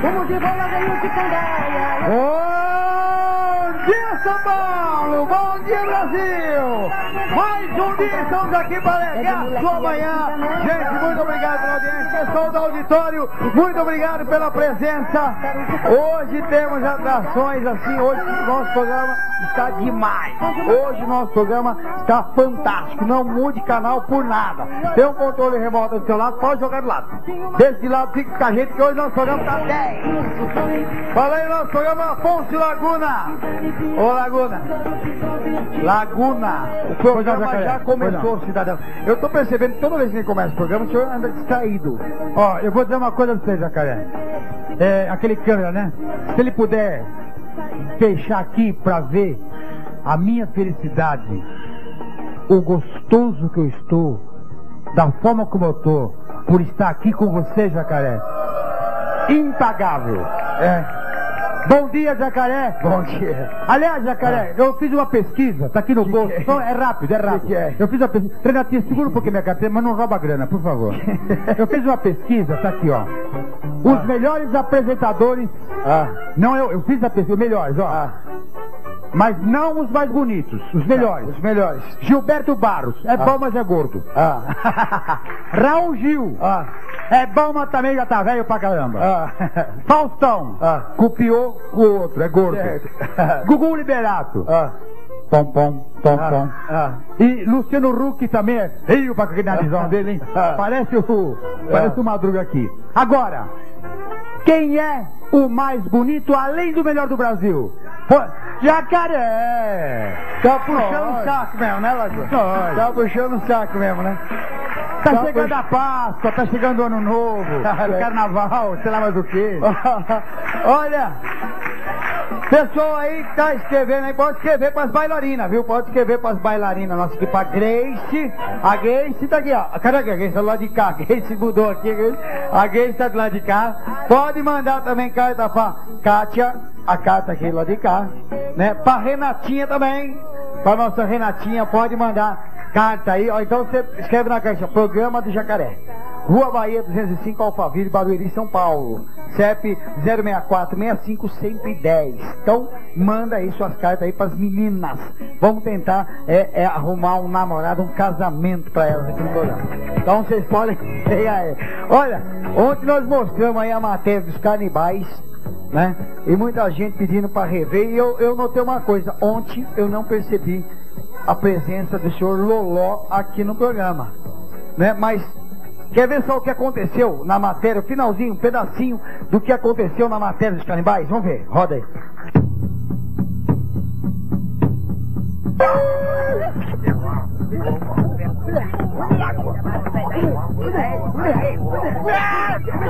Como de bola. Bom dia, São Paulo! Bom dia, Brasil! Mais um dia estamos aqui para alegar a sua manhã. Gente, muito obrigado pela audiência. Pessoal do auditório, muito obrigado pela presença. Hoje temos atrações assim. Hoje o nosso programa está demais. Hoje o nosso programa está fantástico. Não mude canal por nada. Tem um controle remoto do seu lado, pode jogar do lado. Desse lado fica com a gente, que hoje o nosso programa está 10. Fala aí, nosso programa Afonso Laguna. Ô Laguna. Laguna. O programa Jacaré. já começou, cidadão. Eu tô percebendo que toda vez que ele começa o programa, o senhor anda distraído. Ó, eu vou dizer uma coisa pra você, Jacaré. É, aquele câmera, né? Se ele puder fechar aqui pra ver a minha felicidade, o gostoso que eu estou, da forma como eu tô, por estar aqui com você, Jacaré. Impagável. É. Bom dia, Jacaré. Bom dia. Aliás, Jacaré, eu fiz uma pesquisa, tá aqui no bolso. que é? Só é rápido, é rápido. Que que é? Eu fiz uma pesquisa. Renatinho, segura um pouquinho minha carteira, mas não rouba grana, por favor. eu fiz uma pesquisa, tá aqui, ó. Os melhores apresentadores. Ah. Não, eu, eu fiz a pesquisa, os melhores, ó. Ah. Mas não os mais bonitos, os melhores. Os melhores. Gilberto Barros, é bom, mas é gordo. Ah. Raul Gil, Ah. é bom, mas também já tá velho pra caramba. Ah. Faustão, Ah. copiou o outro, é gordo. Certo. Gugu Liberato, Ah. pom pom, pom Ah. pom. Ah. E Luciano Huck também é feio pra aquele narizão dele, hein? Ah. Parece o. Parece o Madruga aqui. Agora, quem é o mais bonito além do melhor do Brasil? Pô, Jacaré! Tá puxando o saco mesmo, né? Nós. Tá puxando o saco mesmo, né? Tá Tá chegando a Páscoa, tá chegando o Ano Novo, Ah, o é. Carnaval, sei lá mais o quê. Olha, pessoal aí que tá escrevendo aí, pode escrever pras bailarinas, viu? Pode escrever pras bailarinas. Nossa aqui pra Grace. A Grace tá aqui, ó. Cadê a Grace? Tá do lado de cá. A Grace mudou aqui. a Grace. Tá do lado de cá. Pode mandar também carta pra Kátia. A carta aqui lado de cá. Né? Pra Renatinha também. Pra nossa Renatinha, pode mandar carta aí. Ó, então você escreve na caixa, programa do Jacaré. Rua Bahia 205, Alphaville, Barueri, São Paulo. CEP 064 65 110. Então, manda aí suas cartas aí pras meninas. Vamos tentar é, é, arrumar um namorado, um casamento pra elas aqui no programa. Então vocês podem. Aí? Olha, ontem nós mostramos aí a matéria dos canibais. Né? E muita gente pedindo para rever. E eu, eu notei uma coisa. Ontem eu não percebi a presença do senhor Loló aqui no programa. Né? Mas Quer ver só o que aconteceu na matéria, o finalzinho, um pedacinho do que aconteceu na matéria dos canibais? Vamos ver, roda aí.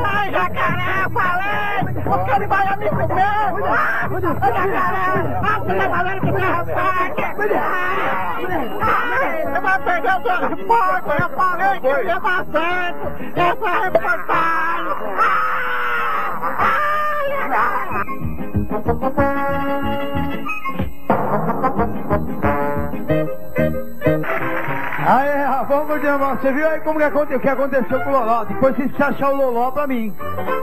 Ai, jacaré, falei! O canibal ia me comer! Ah, o jacaré! Ah, tá falando que você rapaz! Ai, eu vou perder o seu repórter! Eu falei que ia dar certo! Essa reportagem! Ai, ai, vamos novo. Você viu aí como que o que aconteceu com o Loló? Depois você precisa achar o Loló pra mim.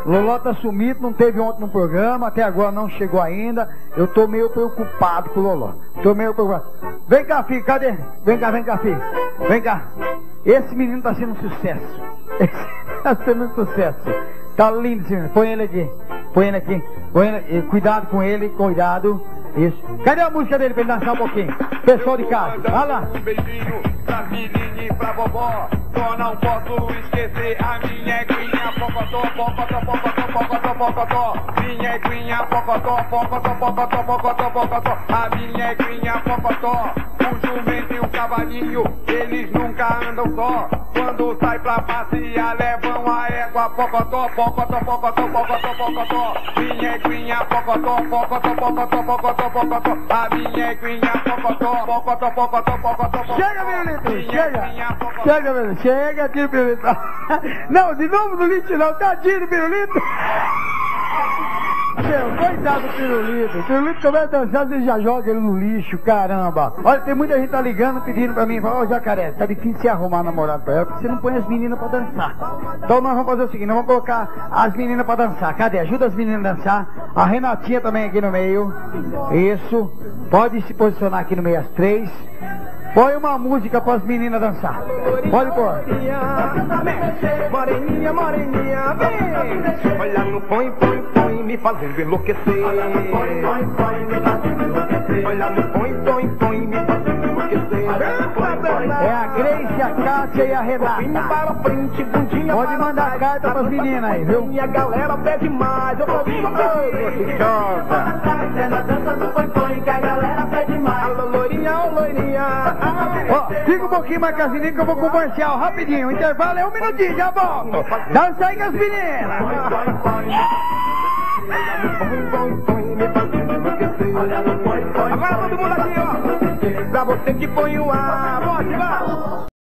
O Loló tá sumido, não teve ontem no programa, até agora não chegou ainda. Eu tô meio preocupado com o Loló. Tô meio preocupado. Vem cá, filho, cadê? Vem cá, vem cá, filho. Vem cá. Esse menino tá sendo um sucesso. Esse tá sendo um sucesso. Tá lindo esse menino. Põe ele aqui. Põe ele aqui. Põe ele aqui. Cuidado com ele, cuidado. Isso. Cadê a música dele pra ele dançar um pouquinho? Pessoal de casa. Vai lá. Um beijinho pra pra vovó. Só não posso esquecer a minha eguinha, pocotó, pocotó, pocotó, pocotó, pocotó. Minha eguinha, pocotó, pocotó, pocotó, pocotó, pocotó. A minha eguinha, pocotó. O jumento e o cavalinho, eles nunca andam só. Quando sai pra passear, levam a égua, pocotó, pocotó, pocotó, pocotó, pocotó. Minha eguinha, pocotó, pocotó, pocotó, pocotó, pocotó. A minha eguinha, pocotó, pocotó, pocotó, pocotó. Chega, Minha chega. Chega, Pirulito, chega, tira o Pirulito. Não, de novo no lixo não, tá tira o Pirulito. Meu, coitado do pirulito. O pirulito começa a dançar, você já joga ele no lixo, caramba. Olha, tem muita gente tá ligando, pedindo pra mim, fala, ô jacaré, tá difícil você arrumar namorado pra ela, porque você não põe as meninas pra dançar. Então nós vamos fazer o seguinte, nós vamos colocar as meninas pra dançar. Cadê? Ajuda as meninas a dançar. A Renatinha também aqui no meio. Isso. Pode se posicionar aqui no meio as três. Põe uma música para as meninas dançar. Pode pôr. Moreninha, moreninha, vem. Olha no põe, põe, põe, me fazendo enlouquecer. Olha no põe, põe, põe, me fazendo enlouquecer. Olha no põe, põe, põe, me fazendo enlouquecer. É a Grace, a Kátia e a Renata. para frente, bundinha Pode para mandar carta pras meninas aí, viu? Minha galera pede mais. Eu vou vir Alô, fica um pouquinho mais com as meninas que eu vou comercial rapidinho. O intervalo é um minutinho, já volto. Dança aí com as meninas. Agora todo mundo aqui, ó. Pra você que põe o ar, bote, vai.